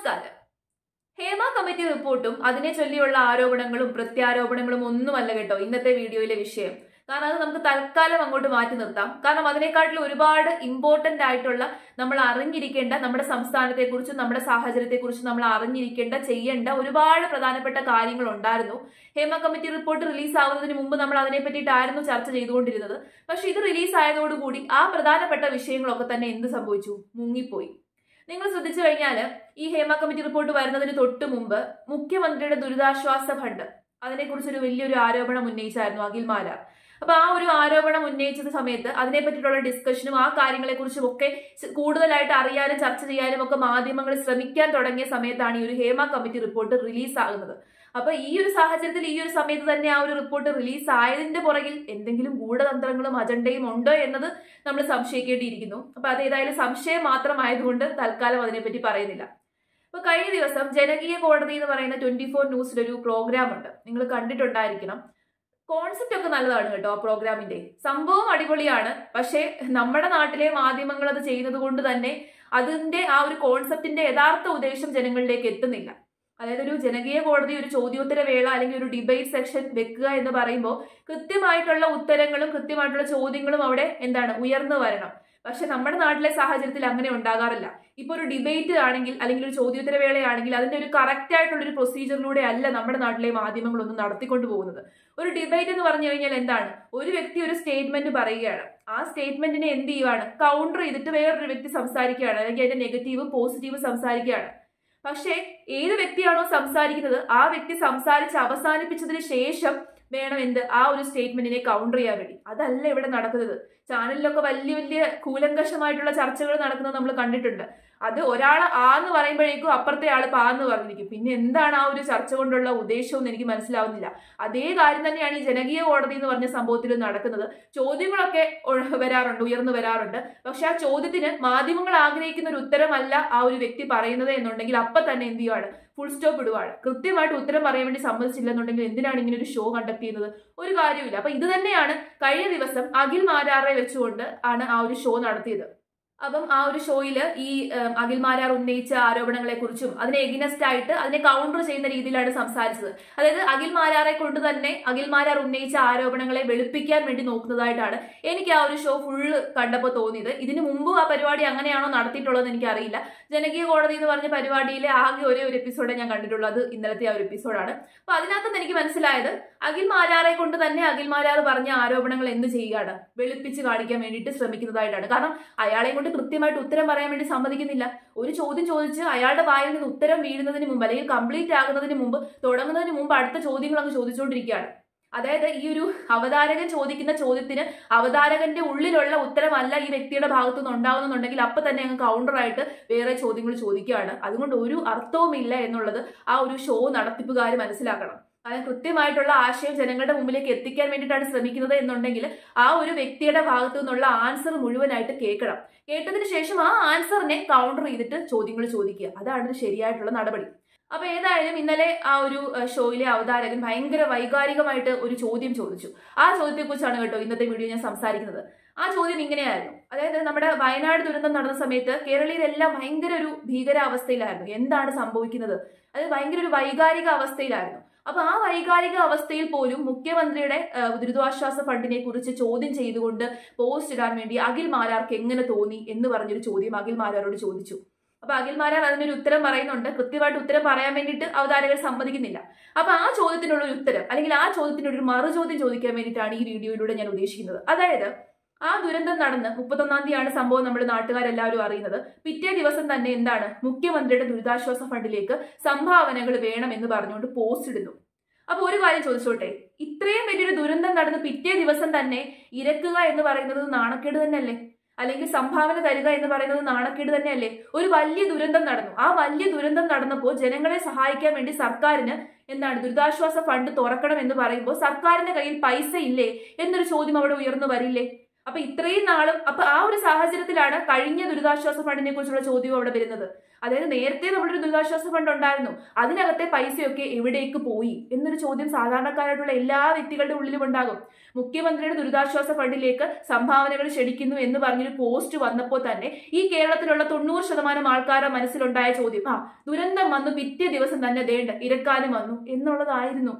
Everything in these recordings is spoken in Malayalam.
നമസ്കാരം ഹേമ കമ്മിറ്റി റിപ്പോർട്ടും അതിനെ ചൊല്ലിയുള്ള ആരോപണങ്ങളും പ്രത്യാരോപണങ്ങളും ഒന്നുമല്ല കേട്ടോ ഇന്നത്തെ വീഡിയോയിലെ വിഷയം. കാരണം അത് നമുക്ക് തൽക്കാലം അങ്ങോട്ട് മാറ്റി നിർത്താം. കാരണം അതിനേക്കാട്ടിൽ ഒരുപാട് ഇമ്പോർട്ടന്റ് ആയിട്ടുള്ള നമ്മൾ അറിഞ്ഞിരിക്കേണ്ട നമ്മുടെ സംസ്ഥാനത്തെക്കുറിച്ചും നമ്മുടെ സാഹചര്യത്തെക്കുറിച്ചും നമ്മൾ അറിഞ്ഞിരിക്കേണ്ട ചെയ്യേണ്ട ഒരുപാട് പ്രധാനപ്പെട്ട കാര്യങ്ങൾ ഉണ്ടായിരുന്നു. ഹേമ കമ്മിറ്റി റിപ്പോർട്ട് റിലീസ് ആവുന്നതിന് മുമ്പ് നമ്മൾ അതിനെ പറ്റിയിട്ടായിരുന്നു ചർച്ച ചെയ്തുകൊണ്ടിരുന്നത്. പക്ഷെ ഇത് റിലീസ് ആയതോടുകൂടി ആ പ്രധാനപ്പെട്ട വിഷയങ്ങളൊക്കെ തന്നെ എന്ത് സംഭവിച്ചു? മുങ്ങിപ്പോയി. നിങ്ങൾ ശ്രദ്ധിച്ചു കഴിഞ്ഞാൽ ഈ ഹേമ കമ്മിറ്റി റിപ്പോർട്ട് വരുന്നതിന് തൊട്ട് മുമ്പ് മുഖ്യമന്ത്രിയുടെ ദുരിതാശ്വാസ ഫണ്ട് അതിനെക്കുറിച്ചൊരു വലിയൊരു ആരോപണം ഉന്നയിച്ചായിരുന്നു അഖിൽ മാല അപ്പൊ ആ ഒരു ആരോപണം ഉന്നയിച്ച സമയത്ത് അതിനെ പറ്റിയിട്ടുള്ള ഡിസ്കഷനും ആ കാര്യങ്ങളെക്കുറിച്ചും ഒക്കെ കൂടുതലായിട്ട് അറിയാനും ചർച്ച ചെയ്യാനും ഒക്കെ മാധ്യമങ്ങൾ ശ്രമിക്കാൻ തുടങ്ങിയ സമയത്താണ് ഈ ഒരു ഹേമ കമ്മിറ്റി റിപ്പോർട്ട് റിലീസ് ആകുന്നത്. അപ്പൊ ഈ ഒരു സാഹചര്യത്തിൽ ഈ ഒരു സമയത്ത് തന്നെ ആ ഒരു റിപ്പോർട്ട് റിലീസ് ആയതിന്റെ പുറകിൽ എന്തെങ്കിലും ഗൂഢതന്ത്രങ്ങളും അജണ്ടയും ഉണ്ടോ എന്നത് നമ്മൾ സംശയിക്കേണ്ടിയിരിക്കുന്നു. അപ്പൊ അത് ഏതായാലും സംശയം മാത്രമായതുകൊണ്ട് തൽക്കാലം അതിനെപ്പറ്റി പറയുന്നില്ല. അപ്പൊ കഴിഞ്ഞ ദിവസം ജനകീയ കോടതി എന്ന് പറയുന്ന ട്വന്റി ഫോർ ന്യൂസിലൊരു പ്രോഗ്രാം ഉണ്ട്. നിങ്ങൾ കണ്ടിട്ടുണ്ടായിരിക്കണം. കോൺസെപ്റ്റ് ഒക്കെ നല്ലതാണ് കേട്ടോ ആ പ്രോഗ്രാമിന്റെ സംഭവം അടിപൊളിയാണ്. പക്ഷേ നമ്മുടെ നാട്ടിലെ മാധ്യമങ്ങൾ അത് ചെയ്യുന്നത് കൊണ്ട് തന്നെ അതിന്റെ ആ ഒരു കോൺസെപ്റ്റിന്റെ യഥാർത്ഥ ഉദ്ദേശം ജനങ്ങളിലേക്ക് എത്തുന്നില്ല. അതായത് ഒരു ജനകീയ കോടതി ഒരു ചോദ്യോത്തര വേള അല്ലെങ്കിൽ ഒരു ഡിബേറ്റ് സെക്ഷൻ വെക്കുക എന്ന് പറയുമ്പോൾ കൃത്യമായിട്ടുള്ള ഉത്തരങ്ങളും കൃത്യമായിട്ടുള്ള ചോദ്യങ്ങളും അവിടെ എന്താണ് ഉയർന്നു വരണം. പക്ഷെ നമ്മുടെ നാട്ടിലെ സാഹചര്യത്തിൽ അങ്ങനെ ഉണ്ടാകാറില്ല. ഇപ്പൊ ഒരു ഡിബേറ്റ് ആണെങ്കിൽ അല്ലെങ്കിൽ ഒരു ചോദ്യോത്തര വേളയാണെങ്കിൽ അതിന്റെ ഒരു കറക്റ്റ് ആയിട്ടുള്ള ഒരു പ്രൊസീജിയറിലൂടെ അല്ല നമ്മുടെ നാട്ടിലെ മാധ്യമങ്ങളൊന്നും നടത്തിക്കൊണ്ടു പോകുന്നത്. ഒരു ഡിബേറ്റ് എന്ന് പറഞ്ഞു കഴിഞ്ഞാൽ എന്താണ്? ഒരു വ്യക്തി ഒരു സ്റ്റേറ്റ്മെന്റ് പറയുകയാണ്. ആ സ്റ്റേറ്റ്മെന്റിനെ എന്ത് ചെയ്യുവാണ്? കൗണ്ടർ ചെയ്തിട്ട് വേറൊരു വ്യക്തി സംസാരിക്കുകയാണ്. അല്ലെങ്കിൽ അതിന്റെ നെഗറ്റീവ് പോസിറ്റീവ് സംസാരിക്കുകയാണ്. പക്ഷേ ഏത് വ്യക്തിയാണോ സംസാരിക്കുന്നത് ആ വ്യക്തി സംസാരിച്ച് അവസാനിപ്പിച്ചതിന് ശേഷം വേണം എന്ത്? ആ ഒരു സ്റ്റേറ്റ്മെന്റിനെ കൗണ്ടർ ചെയ്യാൻ വേണ്ടി. അതല്ല ഇവിടെ നടക്കുന്നത്. ചാനലിലൊക്കെ വലിയ വലിയ കൂലങ്കഷമായിട്ടുള്ള ചർച്ചകൾ നടക്കുന്നത് നമ്മൾ കണ്ടിട്ടുണ്ട്. അത് ഒരാൾ ആ എന്ന് പറയുമ്പോഴേക്കും അപ്പുറത്തെ ആൾ പാ എന്ന് പറഞ്ഞിരിക്കും. പിന്നെ എന്താണ് ആ ഒരു ചർച്ച കൊണ്ടുള്ള ഉദ്ദേശവും എനിക്ക് മനസ്സിലാവുന്നില്ല. അതേ കാര്യം തന്നെയാണ് ഈ ജനകീയ കോടതി എന്ന് പറഞ്ഞ സംഭവത്തിൽ നടക്കുന്നത്. ചോദ്യങ്ങളൊക്കെ വരാറുണ്ട് ഉയർന്നു വരാറുണ്ട്. പക്ഷെ ആ ചോദ്യത്തിന് മാധ്യമങ്ങൾ ആഗ്രഹിക്കുന്ന ഒരു ഉത്തരമല്ല ആ ഒരു വ്യക്തി പറയുന്നത് എന്നുണ്ടെങ്കിൽ അപ്പൊ തന്നെ എന്ത് ചെയ്യുവാണ്? ഫുൾ സ്റ്റോപ്പ് ഇടുവാണ്. കൃത്യമായിട്ട് ഉത്തരം പറയാൻ വേണ്ടി സമ്മതിച്ചില്ലെന്നുണ്ടെങ്കിൽ എന്തിനാണ് ഇങ്ങനെ ഒരു ഷോ കണ്ടക്ട് ചെയ്യുന്നത്? ഒരു കാര്യമില്ല അപ്പൊ ഇത് തന്നെയാണ് കഴിഞ്ഞ ദിവസം അഖിൽ മാരാറെ വെച്ചുകൊണ്ട് ആണ് ആ ഒരു ഷോ നടത്തിയത്. അപ്പം ആ ഒരു ഷോയിൽ ഈ അഖിൽമാരാർ ഉന്നയിച്ച ആരോപണങ്ങളെ കുറിച്ചും അതിനെ എഗിനസ്റ്റ് ആയിട്ട് അതിനെ കൗണ്ടർ ചെയ്യുന്ന രീതിയിലാണ് സംസാരിച്ചത്. അതായത് അഖിൽമാരാറെ കൊണ്ട് തന്നെ അഖിൽമാരാർ ഉന്നയിച്ച ആരോപണങ്ങളെ വെളുപ്പിക്കാൻ വേണ്ടി നോക്കുന്നതായിട്ടാണ് എനിക്ക് ആ ഒരു ഷോ ഫുള്ള് കണ്ടപ്പോൾ തോന്നിയത്. ഇതിനു മുമ്പും ആ പരിപാടി അങ്ങനെയാണോ നടത്തിയിട്ടുള്ളത് എനിക്ക് അറിയില്ല ജനകീയ കോടതി എന്ന് പറഞ്ഞ പരിപാടിയിലെ ആകെ ഒരേ ഒരു എപ്പിസോഡേ ഞാൻ കണ്ടിട്ടുള്ളൂ. അത് ഇന്നലത്തെ ആ ഒരു എപ്പിസോഡാണ് അപ്പൊ അതിനകത്ത് എനിക്ക് മനസ്സിലായത് അഖിൽ മാരാറെ കൊണ്ട് തന്നെ അഖിൽ മാരാർ പറഞ്ഞ ആരോപണങ്ങൾ എന്ത് ചെയ്യുകയാണ്? വെളുപ്പിച്ച് കാണിക്കാൻ വേണ്ടിയിട്ട് ശ്രമിക്കുന്നതായിട്ടാണ്. കാരണം അയാളെ കൊണ്ട് കൃത്യമായിട്ട് ഉത്തരം പറയാൻ വേണ്ടി സമ്മതിക്കുന്നില്ല. ഒരു ചോദ്യം ചോദിച്ച് അയാളുടെ വായിൽ നിന്ന് ഉത്തരം വീഴുന്നതിന് മുമ്പ് അല്ലെങ്കിൽ കംപ്ലീറ്റ് ആകുന്നതിന് മുമ്പ് തുടങ്ങുന്നതിന് മുമ്പ് അടുത്ത ചോദ്യങ്ങൾ അങ്ങ് ചോദിച്ചുകൊണ്ടിരിക്കുകയാണ്. അതായത് ഈ ഒരു അവതാരകൻ ചോദിക്കുന്ന ചോദ്യത്തിന് അവതാരകന്റെ ഉള്ളിലുള്ള ഉത്തരമല്ല ഈ വ്യക്തിയുടെ ഭാഗത്തു നിന്ന് ഉണ്ടാവുന്നുണ്ടെങ്കിൽ അപ്പൊ തന്നെ അങ്ങ് കൗണ്ടറായിട്ട് വേറെ ചോദ്യങ്ങൾ ചോദിക്കുകയാണ്. അതുകൊണ്ട് ഒരു അർത്ഥവുമില്ല എന്നുള്ളത് ആ ഒരു ഷോ നടത്തിപ്പുകാർ മനസ്സിലാക്കണം. കാരണം കൃത്യമായിട്ടുള്ള ആശയം ജനങ്ങളുടെ മുമ്പിലേക്ക് എത്തിക്കാൻ വേണ്ടിയിട്ടാണ് ശ്രമിക്കുന്നത് എന്നുണ്ടെങ്കിൽ ആ ഒരു വ്യക്തിയുടെ ഭാഗത്തു നിന്നുള്ള ആൻസർ മുഴുവനായിട്ട് കേൾക്കണം. കേട്ടതിന് ശേഷം ആ ആൻസറിനെ കൗണ്ടർ ചെയ്തിട്ട് ചോദ്യങ്ങൾ ചോദിക്കുക. അതാണ് ശരിയായിട്ടുള്ള നടപടി. അപ്പൊ ഏതായാലും ഇന്നലെ ആ ഒരു ഷോയിലെ അവതാരകൻ ഭയങ്കര വൈകാരികമായിട്ട് ഒരു ചോദ്യം ചോദിച്ചു. ആ ചോദ്യത്തെക്കുറിച്ചാണ് കേട്ടോ ഇന്നത്തെ വീഡിയോ ഞാൻ സംസാരിക്കുന്നത്. ആ ചോദ്യം ഇങ്ങനെയായിരുന്നു. അതായത് നമ്മുടെ വയനാട് ദുരന്തം നടന്ന സമയത്ത് കേരളീയരെല്ലാം ഭയങ്കര ഒരു ഭീകരാവസ്ഥയിലായിരുന്നു. എന്താണ് സംഭവിക്കുന്നത്? അത് ഭയങ്കര ഒരു വൈകാരിക അവസ്ഥയിലായിരുന്നു. അപ്പൊ ആ വൈകാരിക അവസ്ഥയിൽ പോലും മുഖ്യമന്ത്രിയുടെ ദുരിതാശ്വാസ ഫണ്ടിനെ കുറിച്ച് ചോദ്യം ചെയ്തുകൊണ്ട് പോസ്റ്റ് ഇടാൻ വേണ്ടി അഖിൽ മാരാർക്ക് എങ്ങനെ തോന്നി എന്ന് പറഞ്ഞൊരു ചോദ്യം അഖിൽ മാരാരോട് ചോദിച്ചു. അപ്പൊ അഖിൽ മാരാർ അതിനൊരു ഉത്തരം പറയുന്നുണ്ട്. കൃത്യമായിട്ട് ഉത്തരം പറയാൻ വേണ്ടിയിട്ട് അവതാരകർ സമ്മതിക്കുന്നില്ല. അപ്പൊ ആ ചോദ്യത്തിനുള്ള ഒരു ഉത്തരം അല്ലെങ്കിൽ ആ ചോദ്യത്തിനുള്ള ഒരു മറു ചോദ്യം ചോദിക്കാൻ വേണ്ടിയിട്ടാണ് ഈ വീഡിയോയിലൂടെ ഞാൻ ഉദ്ദേശിക്കുന്നത്. അതായത് ആ ദുരന്തം നടന്ന് മുപ്പത്തൊന്നാം തീയതിയാണ് സംഭവം നമ്മൾ നാട്ടുകാരെല്ലാവരും അറിയുന്നത്. പിറ്റേ ദിവസം തന്നെ എന്താണ്? മുഖ്യമന്ത്രിയുടെ ദുരിതാശ്വാസ ഫണ്ടിലേക്ക് സംഭാവനകൾ വേണം എന്ന് പറഞ്ഞുകൊണ്ട് പോസ്റ്റ് ഇടുന്നു. അപ്പൊ ഒരു കാര്യം ചോദിച്ചോട്ടെ? ഇത്രയും വലിയൊരു ദുരന്തം നടന്ന് പിറ്റേ ദിവസം തന്നെ ഇരക്കുക എന്ന് പറയുന്നത് നാണക്കേട് തന്നെയല്ലേ? അല്ലെങ്കിൽ സംഭാവന തരിക എന്ന് പറയുന്നത് നാണക്കേട് തന്നെയല്ലേ? ഒരു വലിയ ദുരന്തം നടന്നു. ആ വലിയ ദുരന്തം നടന്നപ്പോൾ ജനങ്ങളെ സഹായിക്കാൻ വേണ്ടി സർക്കാരിന് എന്താണ് ദുരിതാശ്വാസ ഫണ്ട് തുറക്കണം എന്ന് പറയുമ്പോൾ സർക്കാരിന്റെ കയ്യിൽ പൈസ ഇല്ലേ എന്നൊരു ചോദ്യം അവിടെ ഉയർന്നു വരില്ലേ? അപ്പൊ ഇത്രയും നാളും അപ്പൊ ആ ഒരു സാഹചര്യത്തിലാണ് കഴിഞ്ഞ ദുരിതാശ്വാസ ഫണ്ടിനെ കുറിച്ചുള്ള ചോദ്യവും അവിടെ വരുന്നത്. അതായത് നേരത്തെ നമ്മുടെ ഒരു ദുരിതാശ്വാസ ഫണ്ട് ഉണ്ടായിരുന്നു. അതിനകത്തെ പൈസയൊക്കെ എവിടേക്ക് പോയി എന്നൊരു ചോദ്യം സാധാരണക്കാരായിട്ടുള്ള എല്ലാ വ്യക്തികളുടെ ഉള്ളിലും ഉണ്ടാകും. മുഖ്യമന്ത്രിയുടെ ദുരിതാശ്വാസ ഫണ്ടിലേക്ക് സംഭാവനകൾ ക്ഷണിക്കുന്നു എന്ന് പറഞ്ഞൊരു പോസ്റ്റ് വന്നപ്പോൾ തന്നെ ഈ കേരളത്തിലുള്ള തൊണ്ണൂറ് ശതമാനം ആൾക്കാരുടെ മനസ്സിലുണ്ടായ ചോദ്യം ആ ദുരന്തം വന്നു പിറ്റേ ദിവസം തന്നെ ദേണ്ട ഇരക്കാലം വന്നു എന്നുള്ളതായിരുന്നു.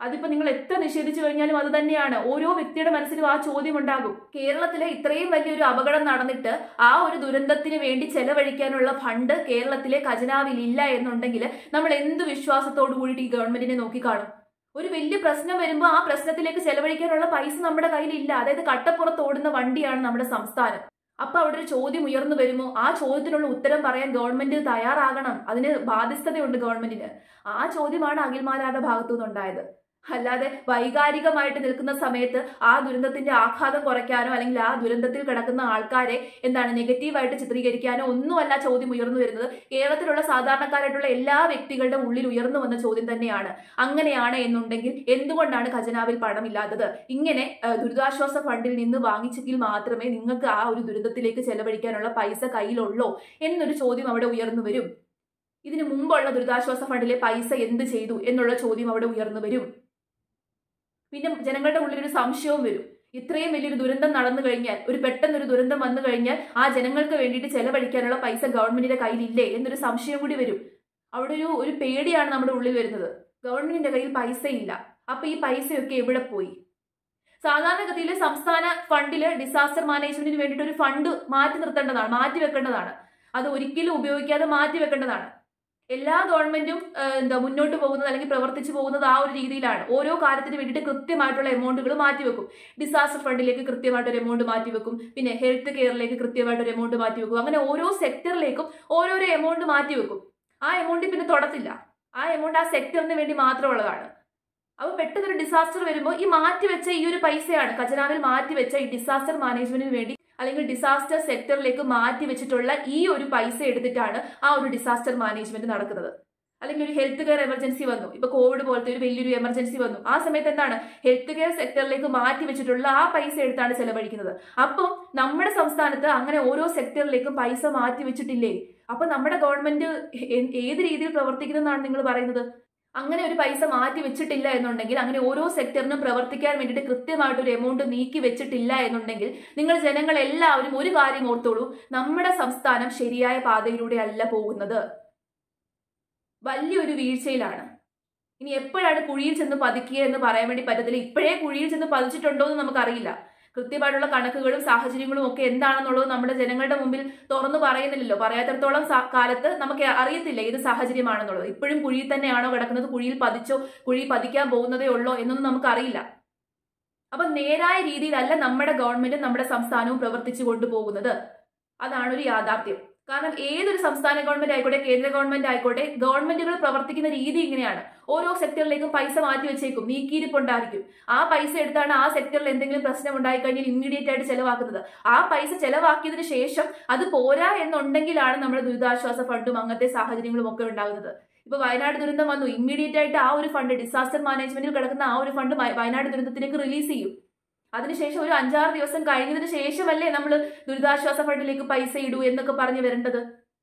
അതിപ്പോ നിങ്ങൾ എത്ര നിഷേധിച്ചു കഴിഞ്ഞാലും അത് തന്നെയാണ്. ഓരോ വ്യക്തിയുടെ മനസ്സിലും ആ ചോദ്യം ഉണ്ടാകും. കേരളത്തിലെ ഇത്രയും വലിയൊരു അപകടം നടന്നിട്ട് ആ ഒരു ദുരന്തത്തിന് വേണ്ടി ചെലവഴിക്കാനുള്ള ഫണ്ട് കേരളത്തിലെ ഖജനാവിൽ ഇല്ല എന്നുണ്ടെങ്കിൽ നമ്മൾ എന്ത് വിശ്വാസത്തോടു കൂടിയിട്ട് ഈ ഗവൺമെന്റിനെ നോക്കിക്കാണും? ഒരു വലിയ പ്രശ്നം വരുമ്പോൾ ആ പ്രശ്നത്തിലേക്ക് ചെലവഴിക്കാനുള്ള പൈസ നമ്മുടെ കയ്യിലില്ല. അതായത് കട്ടപ്പുറത്ത് ഓടുന്ന വണ്ടിയാണ് നമ്മുടെ സംസ്ഥാനം. അപ്പൊ അവിടെ ഒരു ചോദ്യം ഉയർന്നു വരുമോ? ആ ചോദ്യത്തിനുള്ള ഉത്തരം പറയാൻ ഗവൺമെന്റ് തയ്യാറാകണം. അതിന് ബാധ്യസ്ഥതയുണ്ട് ഗവൺമെന്റിന്. ആ ചോദ്യമാണ് അഖിൽമാരാരുടെ ഭാഗത്തു നിന്നുണ്ടായത് അല്ലാതെ വൈകാരികമായിട്ട് നിൽക്കുന്ന സമയത്ത് ആ ദുരന്തത്തിന്റെ ആഘാതം കുറയ്ക്കാനോ അല്ലെങ്കിൽ ആ ദുരന്തത്തിൽ കിടക്കുന്ന ആൾക്കാരെ എന്താണ് നെഗറ്റീവായിട്ട് ചിത്രീകരിക്കാനോ ഒന്നുമല്ല ചോദ്യം ഉയർന്നു വരുന്നത്. കേരളത്തിലുള്ള സാധാരണക്കാരായിട്ടുള്ള എല്ലാ വ്യക്തികളുടെ ഉള്ളിൽ ഉയർന്നു വന്ന ചോദ്യം തന്നെയാണ്. അങ്ങനെയാണ് എന്നുണ്ടെങ്കിൽ എന്തുകൊണ്ടാണ് ഖജനാവിൽ പണമില്ലാത്തത്? ഇങ്ങനെ ദുരിതാശ്വാസ ഫണ്ടിൽ നിന്ന് വാങ്ങിച്ചെങ്കിൽ മാത്രമേ നിങ്ങൾക്ക് ആ ഒരു ദുരന്തത്തിലേക്ക് ചെലവഴിക്കാനുള്ള പൈസ കയ്യിലുള്ളോ എന്നൊരു ചോദ്യം അവിടെ ഉയർന്നു വരും. ഇതിനു മുമ്പുള്ള ദുരിതാശ്വാസ ഫണ്ടിലെ പൈസ എന്ത് ചെയ്തു എന്നുള്ള ചോദ്യം അവിടെ ഉയർന്നു വരും. പിന്നെ ജനങ്ങളുടെ ഉള്ളിൽ ഒരു സംശയവും വരും. ഇത്രയും വലിയൊരു ദുരന്തം നടന്നു കഴിഞ്ഞാൽ ഒരു പെട്ടെന്നൊരു ദുരന്തം വന്നു കഴിഞ്ഞാൽ ആ ജനങ്ങൾക്ക് വേണ്ടിയിട്ട് ചെലവഴിക്കാനുള്ള പൈസ ഗവൺമെന്റിന്റെ കയ്യിലില്ലേ എന്നൊരു സംശയം കൂടി വരും. അവിടെ ഒരു ഒരു പേടിയാണ് നമ്മുടെ ഉള്ളിൽ വരുന്നത്. ഗവൺമെന്റിന്റെ കയ്യിൽ പൈസ ഇല്ല അപ്പൊ ഈ പൈസയൊക്കെ എവിടെ പോയി? സാധാരണഗതിയിൽ സംസ്ഥാന ഫണ്ടിൽ ഡിസാസ്റ്റർ മാനേജ്മെന്റിന് വേണ്ടിയിട്ട് ഒരു ഫണ്ട് മാറ്റി നിർത്തേണ്ടതാണ് മാറ്റി വെക്കേണ്ടതാണ്. അത് ഒരിക്കലും ഉപയോഗിക്കാതെ മാറ്റി വെക്കേണ്ടതാണ്. എല്ലാ ഗവൺമെന്റും എന്താ മുന്നോട്ട് പോകുന്നത് അല്ലെങ്കിൽ പ്രവർത്തിച്ചു പോകുന്നത് ആ ഒരു രീതിയിലാണ്. ഓരോ കാര്യത്തിന് വേണ്ടിയിട്ട് കൃത്യമായിട്ടുള്ള എമൗണ്ടുകൾ മാറ്റിവെക്കും. ഡിസാസ്റ്റർ ഫണ്ടിലേക്ക് കൃത്യമായിട്ട് ഒരു എമൗണ്ട് മാറ്റിവെക്കും. പിന്നെ ഹെൽത്ത് കെയറിലേക്ക് കൃത്യമായിട്ട് ഒരു എമൗണ്ട് മാറ്റിവെക്കും. അങ്ങനെ ഓരോ സെക്ടറിലേക്കും ഓരോരോ എമൗണ്ട് മാറ്റിവെക്കും. ആ എമൗണ്ട് പിന്നെ തുടത്തില്ല. ആ എമൗണ്ട് ആ സെക്ടറിന് വേണ്ടി മാത്രമുള്ളതാണ്. അപ്പൊ പെട്ടെന്നൊരു ഡിസാസ്റ്റർ വരുമ്പോൾ ഈ മാറ്റിവെച്ച ഈ ഒരു പൈസയാണ് ഖജനാവിൽ മാറ്റിവെച്ച ഈ ഡിസാസ്റ്റർ മാനേജ്മെന്റിന് വേണ്ടി അല്ലെങ്കിൽ ഡിസാസ്റ്റർ സെക്ടറിലേക്ക് മാറ്റി വെച്ചിട്ടുള്ള ഈ ഒരു പൈസ എടുത്തിട്ടാണ് ആ ഒരു ഡിസാസ്റ്റർ മാനേജ്മെന്റ് നടക്കുന്നത്. അല്ലെങ്കിൽ ഒരു ഹെൽത്ത് കെയർ എമർജൻസി വന്നു. ഇപ്പൊ കോവിഡ് പോലത്തെ ഒരു വലിയൊരു എമർജൻസി വന്നു. ആ സമയത്ത് എന്താണ്? ഹെൽത്ത് കെയർ സെക്ടറിലേക്ക് മാറ്റി വെച്ചിട്ടുള്ള ആ പൈസ എടുത്താണ് ചെലവഴിക്കുന്നത്. അപ്പം നമ്മുടെ സംസ്ഥാനത്ത് അങ്ങനെ ഓരോ സെക്ടറിലേക്കും പൈസ മാറ്റി വെച്ചിട്ടില്ലേ? അപ്പൊ നമ്മുടെ ഗവൺമെന്റ് ഏത് രീതിയിൽ പ്രവർത്തിക്കുന്നതെന്നാണ് നിങ്ങൾ പറയുന്നത്? അങ്ങനെ ഒരു പൈസ മാറ്റി വെച്ചിട്ടില്ല എന്നുണ്ടെങ്കിൽ അങ്ങനെ ഓരോ സെക്ടറിനും പ്രവർത്തിക്കാൻ വേണ്ടിയിട്ട് കൃത്യമായിട്ട് ഒരു എമൗണ്ട് നീക്കി വെച്ചിട്ടില്ല എന്നുണ്ടെങ്കിൽ നിങ്ങൾ ജനങ്ങൾ എല്ലാവരും ഒരു കാര്യം ഓർത്തോളൂ നമ്മുടെ സംസ്ഥാനം ശരിയായ പാതയിലൂടെ അല്ല പോകുന്നത്. വലിയൊരു വീഴ്ചയിലാണ്. ഇനി എപ്പോഴാണ് കുഴിയിൽ ചെന്ന് പതിക്കുക എന്ന് പറയാൻ വേണ്ടി പറ്റത്തില്ല. ഇപ്പോഴേ കുഴിയിൽ ചെന്ന് പതിച്ചിട്ടുണ്ടോ എന്ന് നമുക്കറിയില്ല. കൃത്യമായിട്ടുള്ള കണക്കുകളും സാഹചര്യങ്ങളും ഒക്കെ എന്താണെന്നുള്ളത് നമ്മുടെ ജനങ്ങളുടെ മുമ്പിൽ തുറന്നു പറയുന്നില്ലല്ലോ. പറയാത്തടത്തോളം കാലത്ത് നമുക്ക് അറിയത്തില്ല ഏത് സാഹചര്യമാണെന്നുള്ളത്. ഇപ്പോഴും കുഴിയിൽ തന്നെയാണോ കിടക്കുന്നത്? കുഴിയിൽ പതിച്ചോ? കുഴി പതിക്കാൻ പോകുന്നതേ ഉള്ളോ എന്നൊന്നും നമുക്കറിയില്ല. അപ്പൊ നേരായ രീതിയിലല്ല നമ്മുടെ ഗവൺമെന്റും നമ്മുടെ സംസ്ഥാനവും പ്രവർത്തിച്ചു കൊണ്ടുപോകുന്നത്. അതാണ് ഒരു യാഥാർത്ഥ്യം. കാരണം ഏതൊരു സംസ്ഥാന ഗവൺമെന്റ് ആയിക്കോട്ടെ കേന്ദ്ര ഗവൺമെന്റ് ആയിക്കോട്ടെ ഗവൺമെന്റുകൾ പ്രവർത്തിക്കുന്ന രീതി ഇങ്ങനെയാണ്. ഓരോ സെക്ടറിലേക്കും പൈസ മാറ്റി വെച്ചേക്കും നീക്കിയിരിപ്പുണ്ടായിരിക്കും. ആ പൈസ എടുത്താണ് ആ സെക്ടറിൽ എന്തെങ്കിലും പ്രശ്നം ഉണ്ടായി കഴിഞ്ഞാൽ ഇമ്മീഡിയറ്റ് ആയിട്ട് ചെലവാക്കുന്നത്. ആ പൈസ ചെലവാക്കിയതിനു ശേഷം അത് പോരാ എന്നുണ്ടെങ്കിലാണ് നമ്മുടെ ദുരിതാശ്വാസ ഫണ്ടും അങ്ങനത്തെ സാഹചര്യങ്ങളും ഒക്കെ ഉണ്ടാകുന്നത്. ഇപ്പൊ വയനാട് ദുരന്തം വന്നു. ഇമ്മീഡിയറ്റ് ആയിട്ട് ആ ഒരു ഫണ്ട് ഡിസാസ്റ്റർ മാനേജ്മെന്റിൽ കിടക്കുന്ന ആ ഒരു ഫണ്ട് വയനാട് ദുരന്തത്തിലേക്ക് റിലീസ് ചെയ്യും. അതിനുശേഷം ഒരു അഞ്ചാറ് ദിവസം കഴിഞ്ഞതിന് ശേഷമല്ലേ നമ്മൾ ദുരിതാശ്വാസ ഫണ്ടിലേക്ക് പൈസ ഇടൂ എന്നൊക്കെ പറഞ്ഞു വരേണ്ടത്?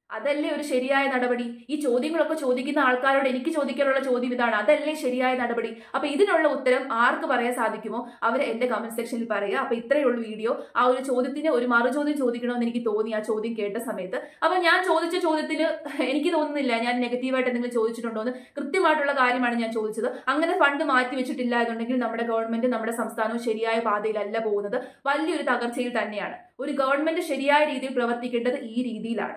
അതല്ലേ ഒരു ശരിയായ നടപടി? ഈ ചോദ്യങ്ങളൊക്കെ ചോദിക്കുന്ന ആൾക്കാരോട് എനിക്ക് ചോദിക്കാനുള്ള ചോദ്യം ഇതാണ്. അതല്ലേ ശരിയായ നടപടി? അപ്പൊ ഇതിനുള്ള ഉത്തരം ആർക്ക് പറയാൻ സാധിക്കുമോ? അവർ എന്റെ കമന്റ് സെക്ഷനിൽ പറയുക. അപ്പൊ ഇത്രയേ ഉള്ളൂ വീഡിയോ. ആ ഒരു ചോദ്യത്തിന് ഒരു മറുചോദ്യം ചോദിക്കണമെന്ന് എനിക്ക് തോന്നി ആ ചോദ്യം കേട്ട സമയത്ത്. അപ്പൊ ഞാൻ ചോദിച്ച ചോദ്യത്തിൽ എനിക്ക് തോന്നുന്നില്ല. ഞാൻ നെഗറ്റീവായിട്ട് എന്തെങ്കിലും ചോദിച്ചിട്ടുണ്ടോ എന്ന് കൃത്യമായിട്ടുള്ള കാര്യമാണ് ഞാൻ ചോദിച്ചത്. അങ്ങനെ ഫണ്ട് മാറ്റി വെച്ചിട്ടില്ല എന്നുണ്ടെങ്കിൽ നമ്മുടെ ഗവൺമെന്റ് നമ്മുടെ സംസ്ഥാനവും ശരിയായ പാതയിലല്ല പോകുന്നത്. വലിയൊരു തകർച്ചയിൽ തന്നെയാണ്. ഒരു ഗവൺമെന്റ് ശരിയായ രീതിയിൽ പ്രവർത്തിക്കേണ്ടത് ഈ രീതിയിലാണ്.